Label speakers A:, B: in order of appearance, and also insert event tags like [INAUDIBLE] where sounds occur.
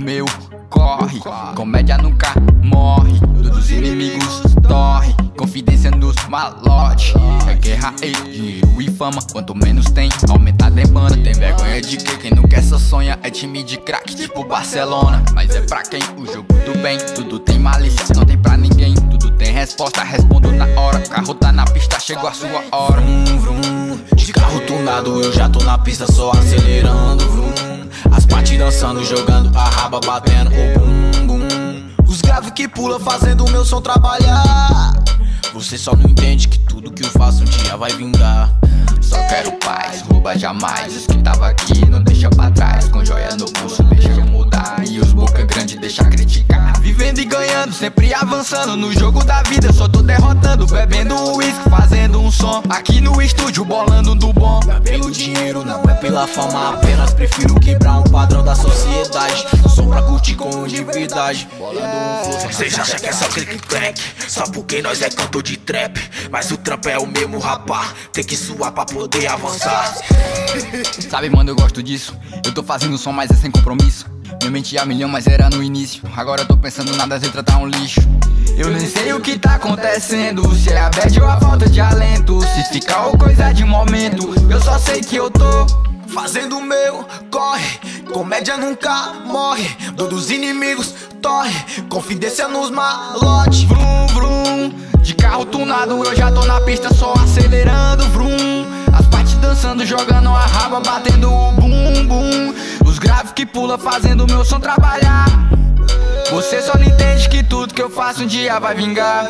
A: meu corre. Comédia nunca morre, dos inimigos torre. Confidência nos malote. É guerra e dinheiro e fama. Quanto menos tem, aumenta a demanda. Tem vergonha de que quem não quer só sonha. É time de craque, tipo Barcelona. Mas é pra quem o jogo do bem. Tudo tem malícia, não tem pra ninguém. Tudo tem resposta, respondo na hora. Carro tá na pista, chegou a sua hora.
B: Vrum, vrum. De carro tunado, eu já tô na pista só acelerando. Vrum. Dançando, jogando a raba, batendo o bum bum. Os graves que pula fazendo o meu som trabalhar. Você só não entende que tudo que eu faço um dia vai vingar.
A: Só quero paz, rouba jamais. Os que tava aqui não deixa pra trás. Com joia no pulso, deixa mudar. E os boca grande deixa criticar. Vivendo e ganhando, sempre avançando no jogo da vida. Eu só tô derrotando, bebendo uísque, fazendo um som. Aqui no estúdio, bolando do bom.
B: Não é pelo dinheiro, não é pela fama. Apenas prefiro quebrar da sociedade. Som pra curtir com flow. Vocês acham que é só click crack? Só porque nós é cantor de trap. Mas o trampo é o mesmo rapá. Tem que suar pra poder avançar. [LAUGHS]
A: Sabe, mano, eu gosto disso. Eu tô fazendo som, mas é sem compromisso. Minha mente a milhão, mas era no início. Agora eu tô pensando nada, as letras tá um lixo. Eu nem sei o que tá acontecendo. Se é a bad ou a falta de alento. Se fica ou coisa de momento. Eu só sei que eu tô.
B: Fazendo o meu, corre. Comédia nunca morre. Dor dos inimigos, torre. Confidência nos malote.
A: Vrum, vrum. De carro tunado, eu já tô na pista só acelerando. Vrum. As partes dançando, jogando a raba, batendo o bum bum. Os graves que pula fazendo meu som trabalhar. Você só não entende que tudo que eu faço um dia vai vingar.